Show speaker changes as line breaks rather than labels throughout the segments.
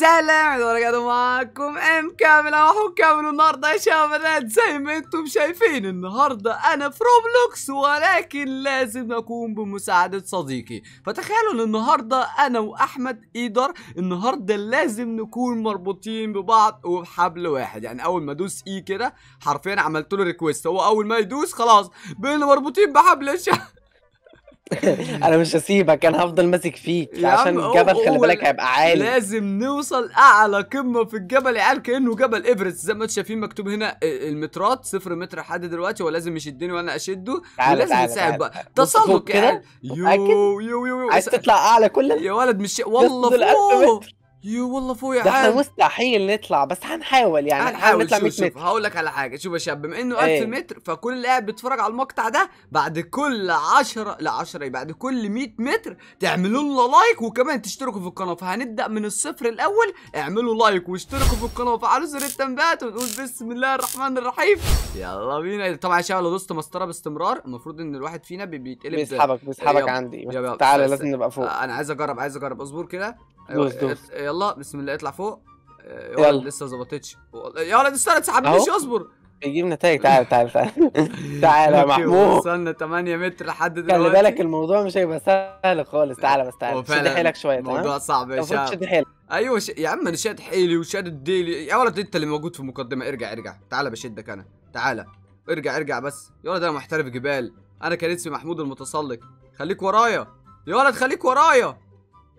سلام عليكم ورحمة معاكم أم كامل. أهو كامل النهارده يا شباب. زي ما أنتم شايفين النهارده أنا في روبلوكس ولكن لازم أكون بمساعدة صديقي. فتخيلوا إن النهارده أنا وأحمد إيدر النهارده لازم نكون مربوطين ببعض وبحبل واحد. يعني أول ما أدوس اي كده حرفيا عملت له request هو أول ما يدوس خلاص بقينا مربوطين بحبل يا شباب
أنا مش هسيبك أنا هفضل ماسك فيك عشان الجبل خلي بالك هيبقى عالي.
لازم نوصل أعلى قمة في الجبل يا عيال كأنه جبل إيفرست. زي ما أنتم شايفين مكتوب هنا المترات صفر متر لحد دلوقتي هو لازم يشدني وأنا
أشده.
ولازم نساعد. بقى. تسلق يا
كده،
عيال يو؟ يو يو يو.
عايز تطلع أعلى كل
يا ولد مش والله فوق. يو والله فوق يا
ده
إحنا
مستحيل نطلع بس هنحاول يعني هنحاول نطلع
شوف
100
شوف
متر.
هقول لك على حاجة شوف يا شباب بما إنه 1000
إيه؟
متر فكل اللي قاعد بيتفرج على المقطع ده بعد كل 10 لا 10 إيه بعد كل 100 متر تعملوا لنا لايك وكمان تشتركوا في القناة. فهنبدأ من الصفر الأول اعملوا لايك واشتركوا في القناة. وفعلوا زر التنبيهات ونقول بسم الله الرحمن الرحيم. يلا بينا. طبعا يا شباب لو دوست مسطره باستمرار المفروض إن الواحد فينا بي- بيتقلب
بيسحبك بيسحبك. عندي. تعالى لازم نبقى فوق.
أنا عايز أجرب عايز أجرب. اصبر كده.
دوس، دوس.
إت- يلا بسم الله اطلع فوق. آه،
يلا.
لسه ظبطتش. يا ولد استنى تسحبنيش. اصبر.
بيجيب نتائج. تعالى تعالى تعالى تعالى يا محمود.
وصلنا 8 متر لحد دلوقتي.
خلي بالك الموضوع مش هيبقى سهل خالص. تعالى بس
هو
تعالى شد حيلك شوية
موضوع
تمام
صعب يا شباب
تشد حيلك.
أيوه ش... يا عم أنا شاد حيلي وشاد الديلي. يا ولد أنت اللي موجود في المقدمة. ارجع ارجع. تعالى بشدك أنا. تعالى ارجع ارجع بس. يا ولد أنا محترف جبال. أنا كان اسمي محمود المتسلق. خليك ورايا. يا ولد خليك ورايا.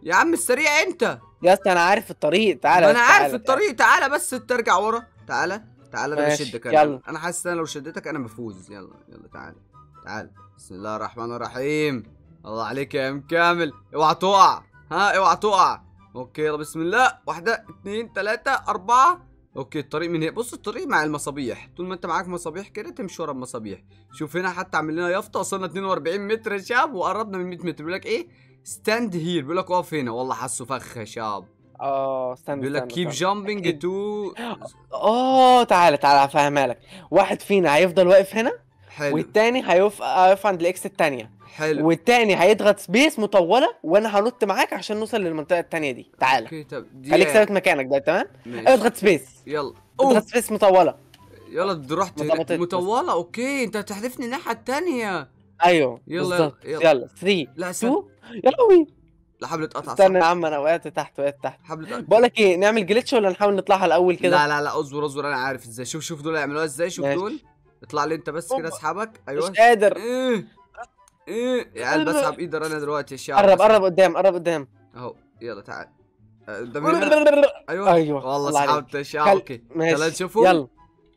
يا عم السريع انت.
يا اسطى أنا عارف الطريق. تعالى
أنا عارف
تعالى،
الطريق. تعالى بس ترجع ورا. تعالى تعالى
أنا
بشدك أنا.
يلا.
أنا حاسس إن لو شدتك أنا بفوز. يلا يلا تعالى تعالى. بسم الله الرحمن الرحيم. الله عليك يا أم كامل. اوعى تقع. ها اوعى تقع. أوكي يلا بسم الله. واحدة اتنين تلاتة أربعة. okay الطريق من هنا. بص الطريق مع المصابيح. طول ما أنت معاك مصابيح كده تمشي ورا المصابيح. شوف هنا حتى عامل لنا يافطة. وصلنا 42 متر يا شاب وقربنا من 100 متر. بيقول لك إيه؟ stand here بيقول لك اقف هنا. والله حاسه فخ يا شاب.
آه استنى
بيقول لك keep.
jumping.
to
آه تعالى تعالى هفهمها لك. واحد فينا هيفضل واقف هنا
حلو.
والتاني هيقف هيقف عند ال X التانية.
حلو.
والتاني هيضغط space مطولة وأنا هنط معاك عشان نوصل للمنطقة التانية دي. تعالى
okay طب دي
خليك ثابت مكانك ده تمام؟
ماشي.
اضغط space
يلا.
اضغط space مطولة.
يلا رحت. مطولة okay. أنت هتحذفني الناحية التانية.
أيوه
يلا، يلا.
يلا 3
لا استنى.
2 يلا وي
لا حبل اتقطع
استنى يا عم أنا وقعت تحت وقعت تحت.
حبل اتقطع.
بقول لك إيه نعمل glitch ولا نحاول نطلعها الأول كده؟
لا لا لا اصبر اصبر أنا عارف إزاي. شوف شوف دول يعملوها إزاي شوف
ماشي.
دول. اطلع لي أنت بس كده. اسحبك.
مش
أيوه
قادر.
إيه إيه يا عيال بسحب ايدر أنا دلوقتي يا شباب
قرب قرب قدام قرب قدام.
أهو يلا تعال. آه، قدام أيوه.
أيوه
والله. سحبت يا
خل-
okay.
ماشي.
نشوفهم.
يلا.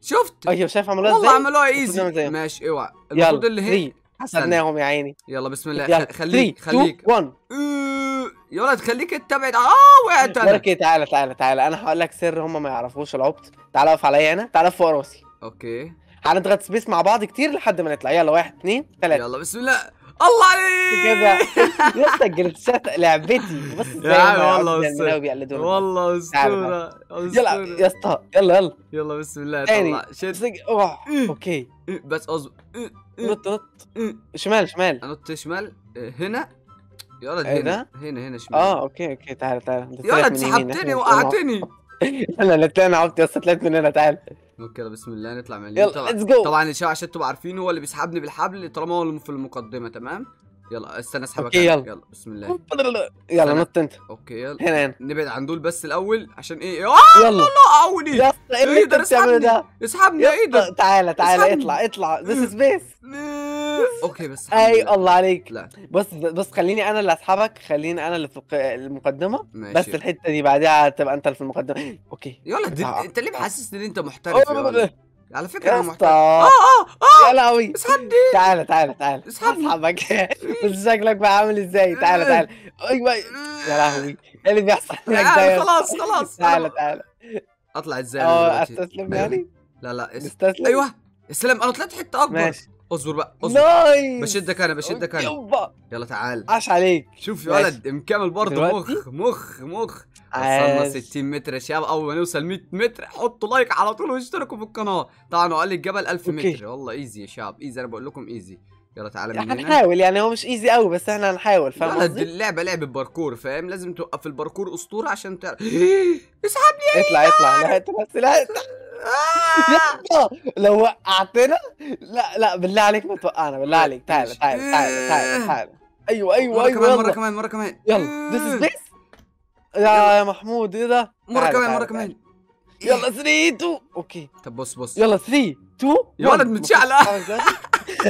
شفت؟
أيوه شايف عملوها
والله
إزاي؟
عملوها
المفروض نعمل easy.
ماشي أوعى. المفروض
يلا
اللي هي
3 حسبناهم يا عيني.
يلا بسم الله.
يلا.
خليك
3 2
خليك.
1
إيه، يا ولد خليك انت ابعد آه وقعت أنا.
لك إيه تعالى تعالى تعالى. أنا هقول لك سر هم ما يعرفوش العبط. تعالى اقف عليا هنا. تعالى فوق راسي
okay.
هنضغط space مع بعض كتير لحد ما نطلع. يلا واحد اثنين ثلاثة
يلا بسم الله. الله عليك!
كده يا اسطى الجلتشات لعبتي. بص إزاي
يا عم والله
بيقلدونا
والله اسطوره
يلا. يا أسطى يلا يلا.
يلا بسم الله.
تاني.
طلع. شد.
أوه.
إيه.
okay.
إيه، بس أصبر. إيه، إيه،
نط نط. شمال شمال.
انط شمال. هنا؟ يا ولد هنا؟ هنا هنا شمال.
آه okay okay. تعالى أنت
يا ولد سحبتني
إحنا
وقعتني.
أنا اللي طلعنا عبط يا اسطى طلعت من هنا. تعالى
okay يلا بسم الله نطلع من
يلا
طبعا
let's go
طبعا يا شباب عشان تبقوا عارفين هو اللي بيسحبني بالحبل طالما هو في المقدمة تمام؟ يلا استنى اسحبك.
يلا.
يلا بسم الله.
يلا نط أنت.
okay يلا.
هنا هنا.
نبعد عن دول بس الأول عشان إيه؟ آه
يلا.
وقعوني
يا أسطى إيه اللي
إيه
أنت
ده؟
بتعمله
اسحبني.
ده؟
اسحبني إيه ده
تعالى تعالى. اطلع اطلع. دوس space
okay بس أي.
الله عليك.
لا.
بص بص خليني أنا اللي أسحبك خليني أنا اللي في المقدمة.
ماشي.
بس الحتة دي بعدها تبقى أنت اللي في المقدمة.
okay. ولد
آه.
أنت ليه محسسني إن أنت محترف؟ يا على فكرة
يا اسطى.
آه آه آه.
يا لهوي.
اسحبني.
تعالى تعالى تعالى.
اسحبني.
اسحبك شكلك بقى عامل إزاي؟ تعالى تعالى. يا لهوي. إيه اللي بيحصل؟ ده يا
خلاص؟ خلاص
تعالى تعالى.
أطلع
إزاي
آه؟
أستسلم يعني؟
لا لا اس...
نستسلم
أيوه. السلام أنا طلعت حتة أكبر.
ماشي.
اصبر بقى اصبر.
nice.
بشدك أنا بشدك أنا.
يوبا
يلا تعال.
عاش عليك.
شوف يا. ولد مكمل برضه؟ مخ مخ مخ. وصلنا
عاش
60 متر يا شباب. أول ما نوصل 100 متر حطوا like على طول واشتركوا في القناة. طبعا هو قال لي الجبل 1000
okay.
متر. والله easy يا شباب easy. أنا بقول لكم easy. يلا تعالى من هنا
هنحاول يعني هو مش easy قوي بس إحنا هنحاول فاهم قصدي؟
اللعبة لعبة باركور فاهم؟ لازم توقف الباركور أسطورة عشان تعرف. اسحبني
اطلع اطلع. لا بس لا لو وقعتنا لا لا بالله عليك ما توقعنا بالله عليك. تعالى تعالى تعالى تعالى تعالى أيوه أيوه
مرة
أيوه
كمان مرة
يلا.
كمان مرة كمان.
يلا. دوس space يا يا محمود إيه ده؟
مرة
تعالى،
كمان
تعالى.
كمان.
يلا 3 2 okay
طب بص بص.
يلا 3 2
يا ولد متشعلق.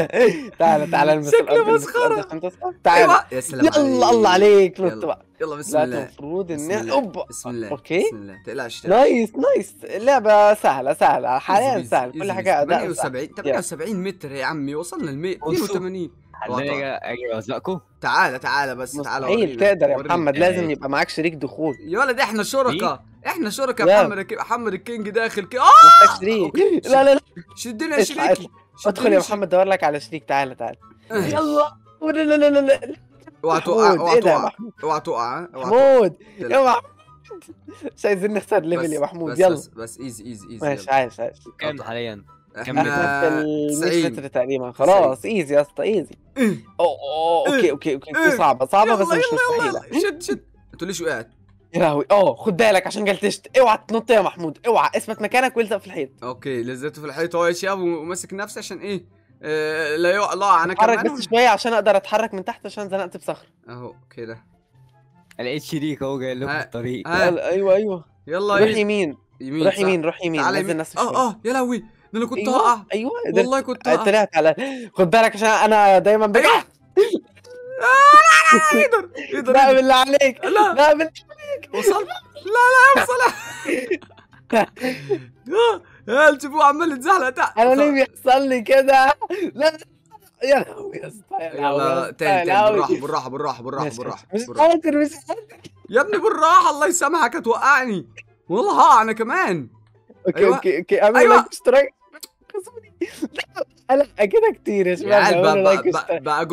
تعالى تعالى المس
شكله
تصحى. تعالى
أيوة. يا سلام
يلا الله عليك نط
يلا.
بقى
يلا بسم
لا
الله.
المفروض ان أوبا.
بسم الله.
okay.
بسم الله. تقلقش.
nice nice. اللعبة سهلة سهلة. حاليا
easy
سهل
peasy،
كل. أداء سهل.
78 78 متر يا عمي. وصلنا ل 100
بصوا.
82
خليني أجي- أجي اوزقكم
تعالى تعالى بس تعالى
مستحيل. تقدر يا. محمد. لازم
إيه.
يبقى معاك شريك دخول.
يا ولد إحنا شركاء إحنا شركاء. محمد محمد ال king داخل كي آه!
محتاج شريك. لا لا لا.
شدني يا شريكي.
أدخل يا محمد دور لك على شريك تعالى تعالى
محمد
يلا. لا لا لا لا لا.
اوعى تقع
محمود
اوعى تقع
محمود.
اوعى تقع تقع.
محمود. يا محمود. مش عايزين نخسر
level
يا محمود. يلا.
بس بس easy easy easy
ماشي. عاش عاش.
كام حاليا.
إحنا
إحنا في ال 100
90
متر تقريبا. خلاص easy يا اسطى easy
إيه.
اوه okay okay okay
إيه.
okay صعبة صعبة بس مش
يلا شد شد ما تقوليش وقعت؟
يا لهوي. آه خد بالك عشان جلتشت اوعى تنط يا محمود. اوعى. اثبت مكانك وإلزق في الحيط.
okay لزقته في الحيط. هو يا شباب وماسك نفسي عشان إيه؟ آه لا يقع. أنا
اتحرك
كمان.
بس شوية عشان أقدر أتحرك من تحت عشان زنقت بصخر
أهو كده.
لقيت شريك؟ اهو جاي لكم. في الطريق.
أيوه أيوه.
يلا
روح
إيه؟
يمين.
يمين
روح؟ يمين روح يمين.
تعالى
نزل
يمين.
نفسك آه.
آه يا لهوي. ده أنا كنت هقع
أيوه قدرت.
والله كنت هقع
طلعت على خد بالك عشان أنا دايما بقع.
أيوة. يقدر يقدر
لا. بالله عليك
لا.
لا بالله
وصل؟ لا لا وصل. يا شوفوا عمال يتزحلق تحت.
أنا ليه بيحصل لي كده؟ لا يا لهوي يا اسطى
يلا تاني تاني. بالراحة بالراحة بالراحة
بالراحة
بالراحة
مش. قادر مش قادر.
يا ابني بالراحة الله يسامحك هتوقعني. والله هقع أنا كمان.
okay
أيوة.
okay okay. أعمل
أيوة.
like اشتراك. لا لا كده كتير يا شباب.
بقى, بقى, بقى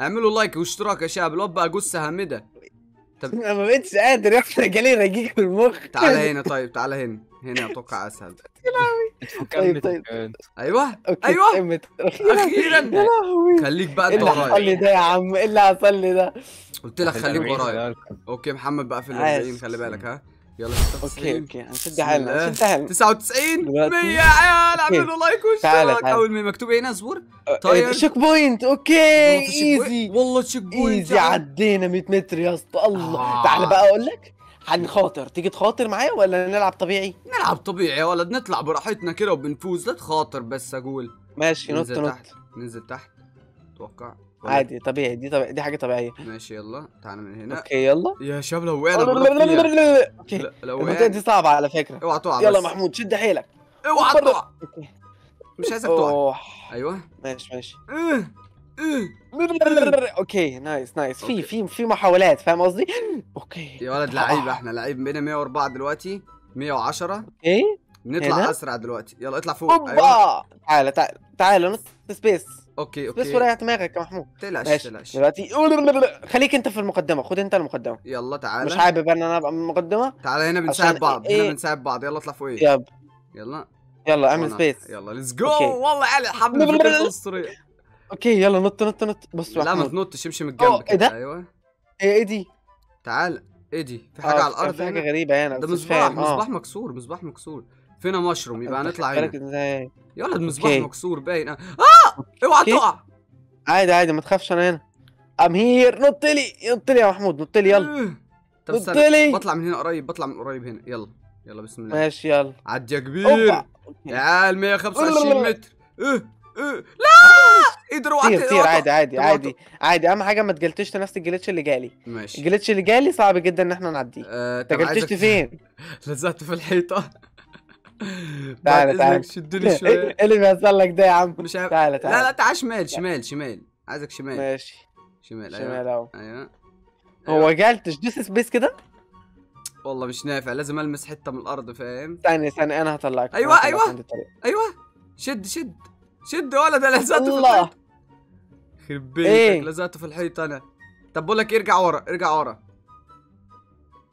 اعملوا like واشتراك يا شباب الواد بقى جثه هامدة.
أنا ما بقتش قادر يا ابني جالي رجيج في المخ.
تعالى هنا طيب تعالى هنا. هنا أتوقع أسهل.
طيب، طيب.
أيوه.
طيب، أخيرا.
خليك بقى أنت
اللي حصل
ورايا
ده يا عم إيه اللي حصل لي ده.
قلت لك خليك ورايا. okay محمد بقى في ال
عاش.
40 خلي بالك ها. يلا
okay
96
okay هنشد
بسم
حالنا. هنشد حالنا
99
دلوقتي.
100 يا عيال. اعملوا
like
واشتراك. أول ما مكتوب هنا اصبر طيب. checkpoint okay check.
easy
والله checkpoint easy.
عدينا 100 متر يا اسطى الله
آه.
تعالى بقى أقول لك هنخاطر تيجي تخاطر معايا ولا نلعب طبيعي
نلعب طبيعي يا ولد نطلع براحتنا كده وبنفوز لا تخاطر بس أقول
ماشي نط نط
تحت ننزل تحت أتوقع
عادي طبيعي دي طبيعي دي حاجة طبيعية.
ماشي يلا تعالى من هنا.
okay يلا.
يا شباب لو وقعنا. okay. لو وقعنا
دي صعبة على فكرة.
اوعى تقع
يلا. محمود شد حيلك.
اوعى. تقع. مش عايزك تقع. أيوه.
ماشي ماشي.
إيه. إيه.
okay nice nice. في. في في محاولات فاهم قصدي؟ okay.
يا ولد لعيبة إحنا لعيب بقينا 104 دلوقتي 110
okay.
بنطلع
هنا؟
أسرع دلوقتي. يلا اطلع فوق.
أيوه. تعالى تعالى تعالى نط space
okay
space
okay.
وريح دماغك يا محمود.
تقلقش
ماشي.
تقلقش.
دلوقتي خليك أنت في المقدمة خد أنت المقدمة.
يلا
مش
تعالى
حابب إن أنا أبقى من المقدمة؟
تعالى هنا بنساعد بعض
إيه؟
هنا بنساعد بعض. يلا اطلع فوق
يلا.
يلا
يلا اعمل space
يلا let's
go.
والله الحبل فكرة الأسطورية.
okay يلا نط نط نط. بص
لا ما تنطش امشي من الجنب
إيه
كده
ده؟
أيوه.
إيه إيه دي؟
تعال إيه دي؟ في
آه،
حاجة على الأرض
في
حاجة
غريبة هنا
ده
بس مش
مصباح
آه.
مصباح مكسور مصباح مكسور. فينا مشروم يبقى هنطلع هنا.
إزاي؟
يا ولد مصباح. مكسور باين. آه اوعى
okay.
تقع.
عادي عادي ما تخافش أنا هنا. I'm here نط لي نط لي يا محمود نط لي يلا.
إيه. طب
نط لي.
بطلع من هنا قريب بطلع من قريب هنا. يلا يلا بسم الله.
ماشي يلا.
عد يا كبير. يا عيال 125 متر. إيه إيه لا! قدر وقعت
كتير عادي عادي عادي. عادي أهم حاجة ما تجلتش نفس ال glitch اللي جالي.
ماشي.
ال glitch اللي جالي صعب جدا إن إحنا نعديه.
آه، أنت
جلتشت فين؟
لزقت في
الحيطة.
بعد
تعالى.
إذنك شدني
شوية. اللي بيحصل لك ده يا عم.
مش عارف.
تعالى
لا
تعالى
لا تعال شمال شمال شمال. عايزك شمال.
ماشي.
شمال
شمال
أيوه
أهو.
أيوه.
هو glitch دوس space كده؟
والله مش نافع لازم ألمس حتة من الأرض فاهم؟
ثانية ثانية أنا هطلعك.
أيوة،
أنا هطلعك
أيوة.
الطريق.
أيوه. شد شد. شد يا ولد أنا لزقت في الحيط. يخرب
إيه؟
بيتك لزقت في الحيط أنا. طب بقول لك إيه، ارجع ورا ارجع ورا.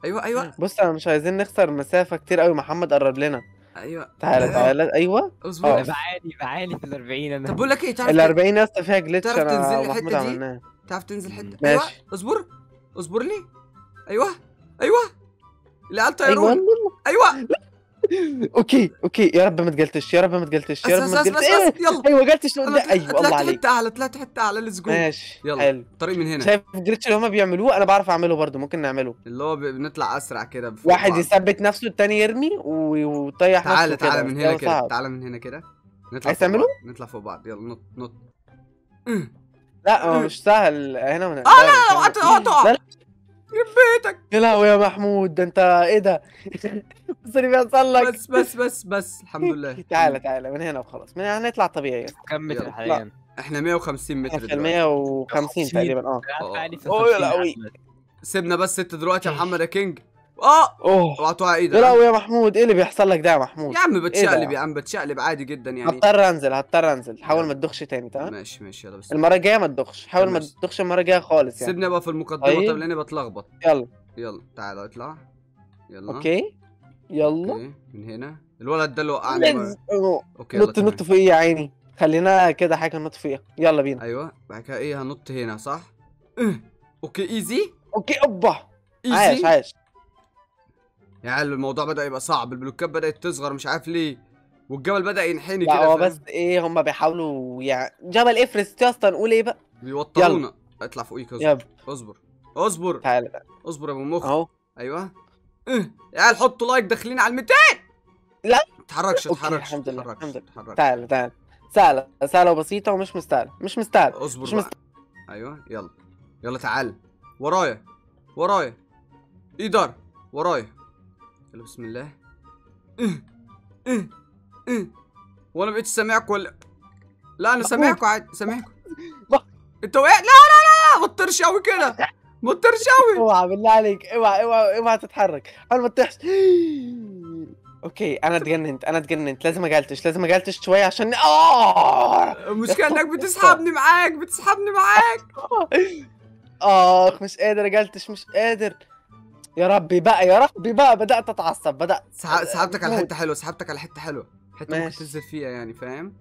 أيوه أيوه.
بص أنا مش عايزين نخسر مسافة كتير قوي محمد قرب لنا.
أيوه.
تعالى تعالى. أيوه.
اصبر
آه.
بعاني بعاني في ال 40 أنا.
طب بقول لك إيه تعرف
ال 40 يا أسطى فيها جلitch
تعرف تنزل لي الحتة دي؟ تعرف تنزل حتة؟
ماشي.
أيوه أصبر. أصبر لي. أيوه. أيوه. العيال
أيوه.
طيرون أيوه.
okay okay. يا رب ما تجلتش يا رب ما تجلتش يا رب ما
تجلتش. بس
إيه؟
يلا. أيوه
glitch أيوه الله عليك.
حتة اعلى طلعت حتة اعلى let's go
ماشي
يلا.
حلو.
الطريق من هنا.
شايف ال glitch اللي هما بيعملوه أنا بعرف أعمله برضو ممكن نعمله.
اللي هو بنطلع أسرع كده
واحد. يثبت نفسه التاني يرمي ويطيح نفسه
تعالى تعالى من هنا كده. تعالى من هنا كده. نطلع
عايز تعمله؟
نطلع فوق بعض. يلا نط نط.
لا مش سهل. هنا
آه لا لا. لا. بيتك.
يا لهوي يا محمود ده انت إيه ده؟ بس اللي بيحصل لك.
بس بس بس بس الحمد لله.
تعالى تعالى من هنا وخلاص. من هنا هنطلع طبيعي.
كم. متر حاليا.
إحنا 150 متر دلوقتي.
150 تقريبا
آه.
أوه، يا
50
لهوي.
سيبنا بس انت دلوقتي يا محمد يا كينج. آه. أوه.
يا
إيدك
لهوي يا محمود إيه اللي بيحصل لك ده يا محمود؟
يا عم بتشقلب
ده؟
يا عم بتشقلب عادي جدا يعني.
هضطر أنزل هضطر أنزل. حاول. ما تدخش تاني تمام؟
ماشي ماشي يلا بس.
المرة الجاية ما تدخش. حاول ما. تدخش المرة الجاية خالص يعني.
سيبني بقى في المقدمة.
طيب.
طب لأني بتلخبط.
يلا.
يلا. تعالى اطلع. يلا.
okay. يلا.
okay. من هنا. الولد ده اللي وقعني. okay
نط. نط فوقيه يا عيني؟ خلينا كده حاجة نط فيها يلا بينا.
أيوه. بعد كده إيه؟ هنط هنا صح؟ آه. okay easy.
okay أوبا. عايش
easy
عايش
يا عيال الموضوع بدأ يبقى صعب البلوكات بدأت تصغر مش عارف ليه. والجبل بدأ ينحني كده
هو؟ بس إيه هم بيحاولوا يعني جبل افرست يا اسطى نقول إيه بقى؟
بيوترونا اطلع فوقيك اصبر. اصبر. اصبر.
تعالى بقى.
اصبر يا أبو مخ.
أهو.
أيوه. آه. يا عيال حطوا like داخلين على ال 200
لا.
تحركش
okay،
تحركش
الحمد لله، الحمد لله. تعالى تعالى سهلة سهلة وبسيطة ومش مستاهلة مش مستاهلة
اصبر
مش
بقى.
مست-
أيوه يلا. يلا تعال. ورايا. ورايا. إيدر. ورايا. يلا بسم الله. آه. آه. آه. وأنا بقيت سامعك ولا؟ لا
أنا.
سامعكوا عادي. سامعكوا أنت وقعت لا لا لا ما تطرش قوي كده. ما تطرش قوي.
اوعى بالله عليك اوعى اوعى اوعى تتحرك. حاول ما تطيحش أوكي أنا اتجننت أنا اتجننت. لازم أجلتش لازم أجلتش شوية عشان آه!
المشكلة إنك بتسحبني معاك بتسحبني معاك.
آخ مش قادر أجلتش مش قادر. يا ربي بقى يا ربي بقى بدأت أتعصب بدأت
سح- سحبتك على. حتة حلوة سحبتك على حتة حلوة حتة ممكن. تنزل فيها يعني فاهم؟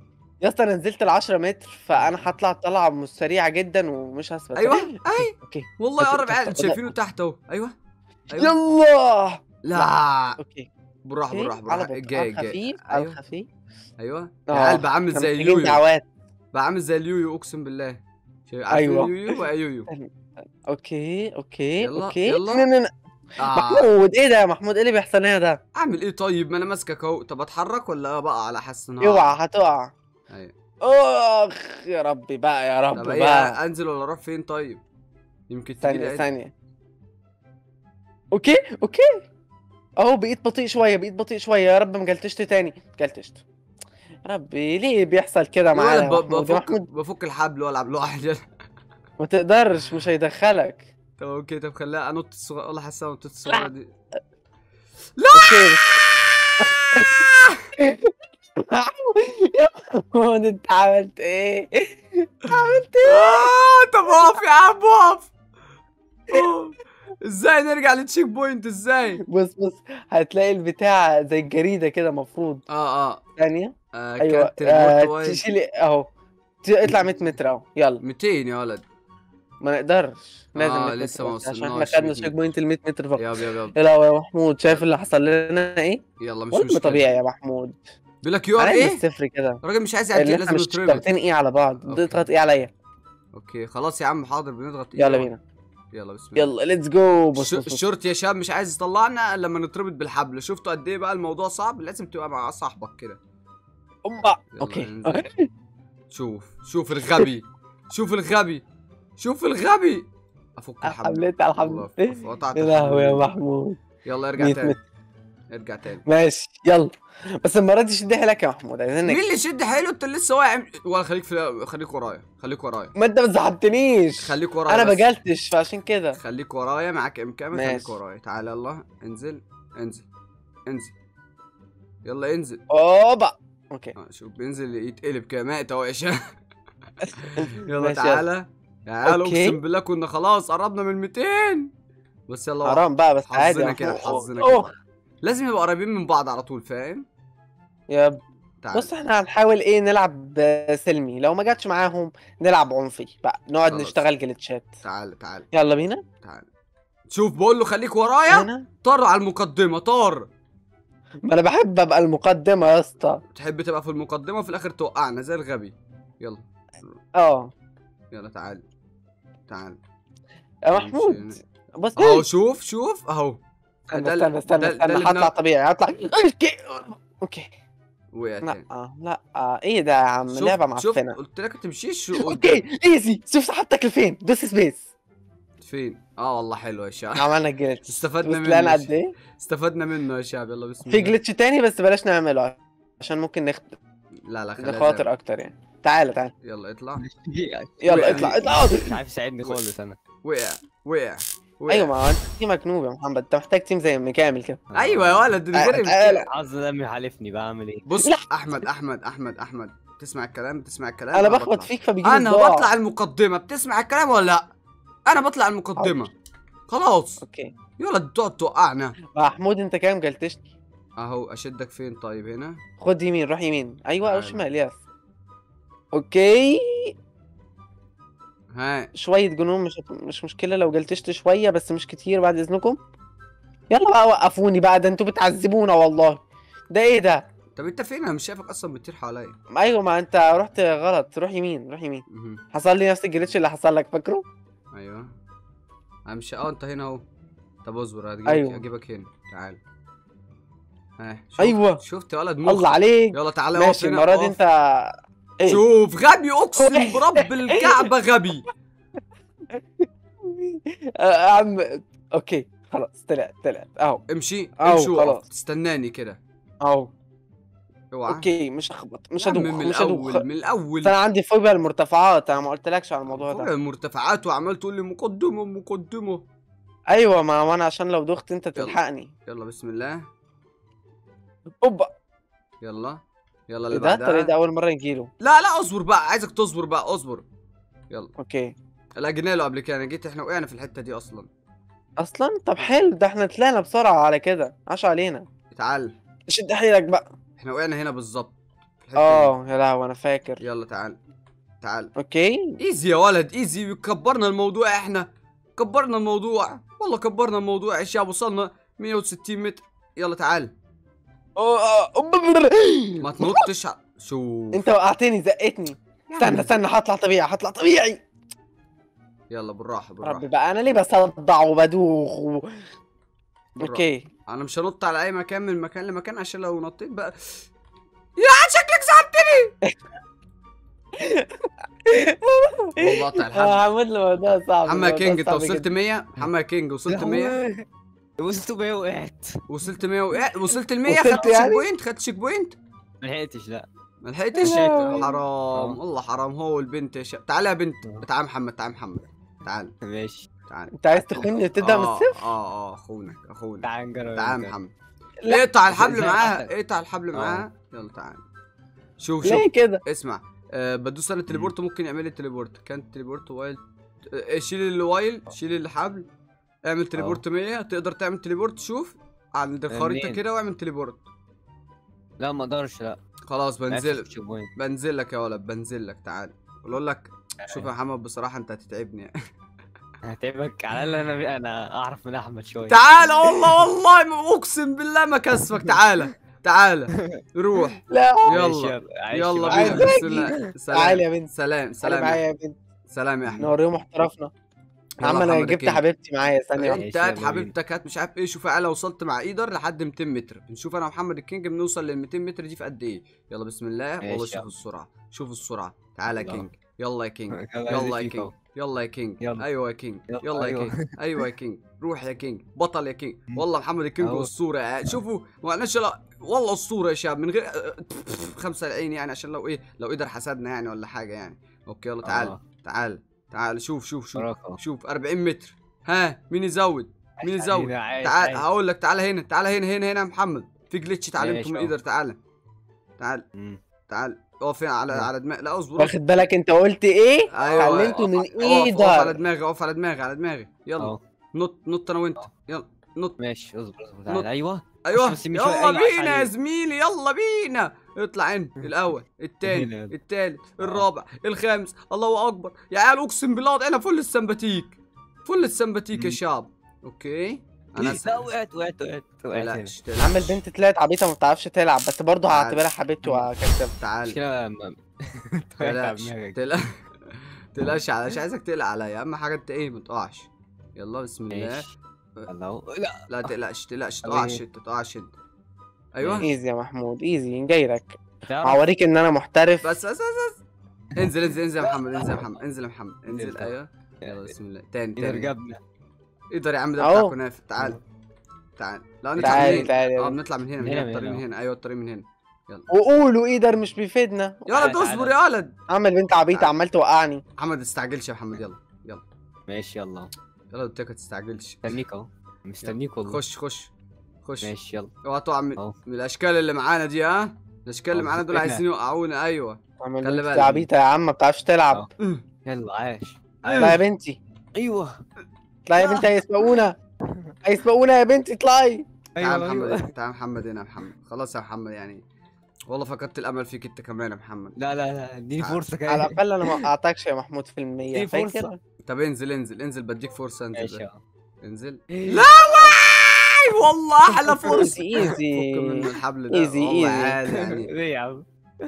يا اسطى أنا نزلت ال 10 متر فأنا هطلع طلعة سريعة جدا ومش هثبت
أيوه. أي.
okay.
والله قرب
بدأت-
شايفينه تحت أهو. أيوه. أيوه.
يلا
لا.
okay.
بالراحه بالراحه بالراحه
بطء
الجاي
على
أيوه.
خفيف.
أيوه.
آه،
يا عيال بقى عامل زي اليويو
دعوات.
بقى عامل زي اليويو أقسم بالله.
أيوة.
اليويو بقى يويو
okay okay
يلا،
okay.
يلا. آه.
محمود إيه ده يا محمود؟ إيه اللي بيحصل هنا ده؟
أعمل إيه طيب؟ ما أنا ماسكك أهو. طب أتحرك ولا بقى على حاسس إن
أوعى هتقع.
أيوه.
اخ يا ربي بقى يا رب
طب
بقى.
إيه أنزل ولا أروح فين طيب؟ يمكن تجي
ثانية ثانية. okay okay. أهو بقيت بطيء شوية بقيت بطيء شوية. يا رب ما جلتشت تاني. جلتشت ربي ليه بيحصل كده معايا
بفك
محمود.
بفك الحبل وألعب لوحدي.
ما تقدرش مش هيدخلك.
طب okay طب خليها انط الصغيره والله حاسسها نطت الصغيرة دي.
okay. يا محمود أنت عملت إيه؟ عملت إيه؟
آه طب أقف يا عم أقف. إزاي نرجع لل checkpoint إزاي؟
بص بص هتلاقي البتاع زي الجريدة كده مفروض.
آه آه,
ثانية.
آه أيوه.
آه. تشيل أهو. اطلع 100 متر أهو. يلا.
200 يا ولد.
ما نقدرش لازم
آه،
100
لسه ما
بس عشان إحنا
وصلناش
خدنا
100
ال checkpoint ال 100 متر فقط.
يلا يلا يلا
يا محمود شايف اللي حصل لنا إيه؟
يلا مش مشكلة.
طبيعي يا محمود.
بيقول لك you
are
إيه؟
الصفر كده.
الراجل مش عايز يعدي لازم نتربط
ضاغطين إيه على بعض. تضغط إيه عليا.
okay خلاص يا عم حاضر بنضغط
يلا
إيه.
بينا.
يلا بسم الله.
يلا let's go بص
الش-
بص بص.
الشرطي يا شباب مش عايز يطلعنا إلا لما نتربط بالحبل. شفتوا قد إيه بقى الموضوع صعب؟ لازم تبقى مع صاحبك كده. يلا أوكي. شوف شوف الغبي. شوف الغبي. شوف الغبي. أفك الحبل
حملت على
قطعت
يا لهوي يا
الحبل.
محمود.
يلا ارجع
100
تاني. ارجع تاني.
ماشي يلا. بس المره دي شد حيلك يا محمود عايزين
مين. اللي شد حيله؟ انت لسه واقع. ولا خليك في خليك ورايا خليك ورايا.
ما انت ما سحبتنيش
خليك ورايا أنا.
بجلتش فعشان كده.
خليك ورايا معاك امكان خليك. ورايا. تعال يلا. انزل انزل انزل. يلا انزل.
اوبا. okay.
آه شوف بينزل يتقلب كده مات اهو يا شباب يلا. تعالى. عيال
okay.
أقسم بالله كنا خلاص قربنا من 200 بس يلا
حرام بقى بس عادي
حظنا كده
محمود.
حظنا. كده. لازم نبقى قريبين من بعض على طول فاهم؟
yep.
تعال.
بص إحنا هنحاول إيه نلعب سلمي. لو ما جاتش معاهم نلعب عنفي بقى. نقعد
خلاص.
نشتغل glitch ات
تعال تعال.
يلا بينا.
تعال. شوف بقول له خليك ورايا. طار على المقدمة طار.
ما أنا بحب أبقى المقدمة يا اسطى.
تحب تبقى في المقدمة وفي الآخر توقعنا زي الغبي. يلا.
آه.
يلا تعال. تعال.
يا محمود. بص
أهو شوف شوف أهو.
استنى استنى استنى استنى
بنا-
طبيعي هطلع. okay. okay.
وقع
لا لا إيه ده يا عم؟
شوف
معفنة.
قلت لك تمشيش
okay easy. شوف سحبتك لفين. دوس space
فين؟ آه والله حلو يا شباب
عملنا ال
glitch
استفدنا طلعنا
منه
قد إيه؟
استفدنا منه يا شباب يلا بسم
في
الله.
glitch تاني بس بلاش نعمله عشان ممكن نخ...
لا لا خليها زي
نخاطر أكتر يعني. تعالى تعالى.
يلا اطلع.
يلا اطلع اطلع.
مش عارف يساعدني خالص أنا.
وقع. وقع. وقع.
أيوه ما هو أنت team ك مكنوب يا محمد. أنت محتاج team زي ام كامل كده.
أيوه يا ولد
تعالى.
امكان.
حظ دمي حالفني بعمل إيه.
بص. أحمد أحمد أحمد أحمد. تسمع الكلام تسمع الكلام. أنا
بخبط؟ فيك فبيجي
أنا بطلع المقدمة. بتسمع الكلام ولا لأ؟ أنا بطلع المقدمة. خلاص.
okay.
يلا تقعد توقعنا.
محمود أنت كام؟ glitch
ني أهو أشدك فين؟ طيب هنا.
خد يمين روح يمين. أيوه
أو.
شمال yes. okay.
ها
شوية جنون مش مش مشكلة لو جلتشت شوية بس مش كتير بعد إذنكم. يلا بقى وقفوني بقى ده أنتوا بتعذبونا والله. ده إيه ده؟
طب أنت فين؟ أنا مش شايفك أصلا بتطير حواليا.
أيوه ما أنت رحت غلط. روح يمين روح يمين. حصل لي نفس الجليتش اللي حصل لك فاكره؟
أيوه. امشي آه أنت هنا أهو. طب اصبر هجيبك
أيوة.
اجيبك هنا. تعال. ها شفت
أيوة.
شفت يا ولد مخ؟
الله عليك.
يلا تعالى
ماشي المرة دي. أنت إيه؟
شوف غبي أقسم برب الكعبة غبي.
يا عم أوكي خلاص طلعت طلعت أهو.
امشي امشي
خلاص.
تستناني كده.
أهو.
أوعى.
okay مش هخبط مش هدوخ
من
مش هدوخ.
الأول من
الأول. أنا عندي فوبيا المرتفعات أنا ما قلتلكش على الموضوع ده.
المرتفعات وعمال تقول لي مقدمة مقدمة.
أيوه ما أنا عشان لو دخت أنت تلحقني.
يلا بسم الله.
اوبا
يلا. يلا اللي
ده؟ الطريق ده؟
بعدها.
أول مرة نجيله
لا لا اصبر بقى. عايزك تصبر بقى. اصبر. يلا.
okay.
لا جينا له قبل كده. أنا جيت إحنا وقعنا في الحتة دي أصلا.
أصلا؟ طب حلو. ده إحنا طلعنا بسرعة على كده. عاش علينا.
تعال.
شد حيلك بقى.
إحنا وقعنا هنا بالظبط.
آه يا لهوي أنا فاكر.
يلا تعال. تعال.
okay.
easy يا ولد easy كبرنا الموضوع إحنا. كبرنا الموضوع. والله كبرنا الموضوع يا شباب. وصلنا 160 متر. يلا تعال. ما تنطش. شوف
أنت وقعتني زقتني. استنى استنى هطلع طبيعي هطلع طبيعي.
يلا بالراحة
ربي
بالراحه
بقى أنا ليه بصدع وبدوخ و... أوكي.
أنا مش هنط على أي مكان من مكان لمكان عشان لو نطيت بقى. يا شكلك سحبتني والله الحبل
آه محمود الموضوع صعب
محمد
الموضوع
كينج
أنت
وصلت
جدا.
100 محمد كينج وصلت 100
وصلت بيه وقعت
وصلت 100 وقعت وصلت ال 100
وصلت
خدت شيك
يعني؟
بوينت خدت شيك بوينت
ما لحقتش لا.
ما لحقتش. حرام. والله حرام. هو والبنت يا شباب تعال يا بنت.
آه.
تعال محمد تعال محمد. تعال.
ماشي.
تعال.
انت عايز تخوني تبدا من
آه،
الصفر؟
آه آه اخونا اخونا
تعال نجرب
تعال. محمد. اقطع الحبل معاها. اقطع الحبل
آه.
معاها يلا تعال. شوف شوف.
ليه كده؟
اسمع. آه بدوس أنا التليبورت. ممكن يعمل لي تليبورت كان تليبورت وايل آه شيل الوايل شيل الحبل. اعمل تليبورت 100 تقدر تعمل تليبورت شوف عند الخريطه
منين؟
كده واعمل تليبورت.
لا ما أقدرش لا.
خلاص بنزل. بنزل لك يا ولد بنزل لك تعال. أقول لك شوف يا محمد بصراحة أنت هتتعبني.
هتعبك؟ على الأقل أنا أنا أعرف من أحمد شوية.
تعال والله والله أقسم بالله ما كسفك. تعال تعال روح.
لا
يلا يلا. بينا. الله.
تعالى يا
سلام.
بنت.
سلام سلام سلام يا أحمد.
نوريهم احترافنا. يا عم
أنا
جبت
ال king.
حبيبتي معايا ثانية.
انت هات حبيبتك هات مش عارف إيه. شوف أنا وصلت مع إيدر لحد 200 متر. نشوف أنا ومحمد ال king بنوصل لل 200 متر دي في قد إيه. يلا بسم الله. والله شوف. السرعة شوف السرعة. تعال يا
يلا.
king. يلا يا king.
يلا
يلا يا
king.
يلا يا king.
يلا.
أيوه يا king.
يلا،
يلا يا
أيوة.
king. أيوه يا king. روح يا king. بطل يا king. والله محمد ال
king.
اسطوره شوفوا ما قلناش لا. والله اسطوره يا شباب من غير خمسة العين يعني عشان لو إيه لو قدر حسدنا يعني ولا حاجة يعني. okay يلا تعال.
آه.
تعال. تعال شوف شوف شوف
أهو.
شوف 40 متر. ها مين يزود؟ مين يزود؟ تعال. هقول لك تعال هنا تعال هنا هنا هنا يا محمد. في جلitch اتعلمته من. إيدر تعال. تعال. تعال. اقف هنا على. على دماغي لا اصبر.
واخد بالك انت قلت إيه؟
أيوه.
اتعلمته من
اقف- اقف على
إيدر.
دماغي اقف على دماغي على دماغي. يلا. نط نط أنا
وأنت.
يلا. نط.
ماشي اصبر اصبر. أيوه. أيوه.
يلا
أيوة،
بينا يا. زميلي يلا بينا. اطلع هنا الأول التاني
هنا.
التالت الرابع الخامس. الله أكبر. يا عيال أقسم بالله وضعنا فل السمباتيك. فل السمباتيك يا. شاب okay؟ أنا
لا وقعت وقعت وقعت وقعت
عم البنت طلعت عبيطة ما بتعرفش تلعب بس برضه. هعتبرها حبيبتي وهكسبها.
تعال. تقلقش. تقلقش على- مش عايزك تقلق عليا. اهم حاجة انت إيه ما تقعش. يلا بسم الله.
ماشي. الله. لا.
لا تقلقش تقلقش. تقعش انت تقعش انت. أيوه.
easy يا محمود easy جاي لك.
تعرف؟
هوريك إن أنا محترف.
بس بس بس, بس. انزل انزل انزل يا محمد انزل يا محمد انزل يا محمد انزل. أيوه. يلا بسم الله. تاني تاني.
رقبنا
أقدر يا عم ده. بتاع كنافه تعال تعال. لا نطلع
تعالي
منين
تعالي
آه بنطلع من هنا من
من
هنا
هنا،
الطريق
من
من
هنا.
هنا. أيوه الطريق من هنا.
وقولوا إيدر مش بيفيدنا.
يا ولد
تعال،
اصبر
تعال.
يا ولد
عم البنت عبيطة عمال توقعني.
محمد ما تستعجلش يا محمد. يلا يلا.
ماشي يلا.
يلا قلت لك ما تستعجلش.
مستنيك أهو. مستنيك والله.
خش خش. خش.
ماشي يلا.
اوعى تقع من, الأشكال اللي معانا دي ها؟ الأشكال اللي معانا دول عايزين يوقعونا.
أيوه.
خلي بالك.
دي عبيطه يا عم ما بتعرفش تلعب.
يلا عاش.
لا يا بنتي.
أيوه.
اطلعي يا بنتي هيسبقونا. هيسبقونا يا بنتي اطلعي.
تعال
أيوه.
محمد
أيوه
هنا، تعال محمد هنا يا محمد. خلاص يا محمد يعني والله فقدت الأمل فيك أنت كمان يا محمد.
لا لا لا اديني
تعال.
فرصة
على
كمان
الأقل أنا ما وقعتكش يا محمود في المية.
دي فرصة.
فاكر
طب انزل انزل انزل بديك فرصة انزل. انزل.
إيه.
لا والله أحلى فرصه
ايزي إيزي.
الحبل ده.
إيزي.
عادي يعني
ليه يا عم؟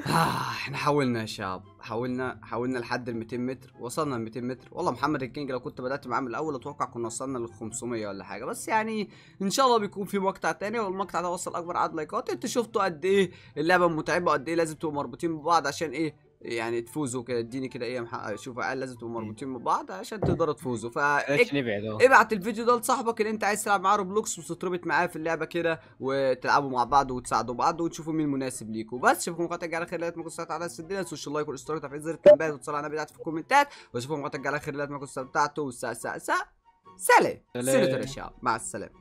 إحنا حاولنا يا شباب حاولنا حاولنا لحد ال 200 متر. وصلنا ل 200 متر. والله محمد ال king لو كنت بدأت معاه من الأول أتوقع كنا وصلنا لل 500 ولا حاجة. بس يعني إن شاء الله بيكون في مقطع تاني والمقطع ده وصل أكبر عدد like ات. أنتوا شفتوا قد إيه اللعبة متعبة قد إيه لازم تبقوا مربوطين ببعض عشان إيه يعني تفوزوا كده اديني كده إيه يا محمد شوف يا عيال لازم تبقوا مربوطين ببعض عشان تقدروا تفوزوا. فابعت الفيديو ده لصاحبك اللي أنت عايز تلعب معاه روبلوكس وتتربط معاه في اللعبة كده وتلعبوا مع بعض وتساعدوا بعض وتشوفوا مين المناسب ليكم بس اشوفكم مقاطع الجايه على خير لغايه ما كنتوا على السديه ما تنسوش ال like والاشتراك وتفعيل زر التنبيهات وتصلوا على النبي في ال comment ات واشوفكم مقاطع الجايه على خير ما كنتوا استمتعتوا سا سا سا سلام.
سلام.
مع السلامة.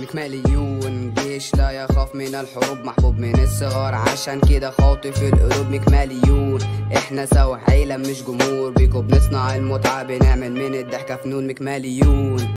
مكمليون. جيش لا يخاف من الحروب محبوب من الصغار. عشان كده خاطف القلوب مكمليون. إحنا سوا عيلة مش جمهور. بيكو بنصنع المتعة بنعمل من الضحكة فنون مكمليون.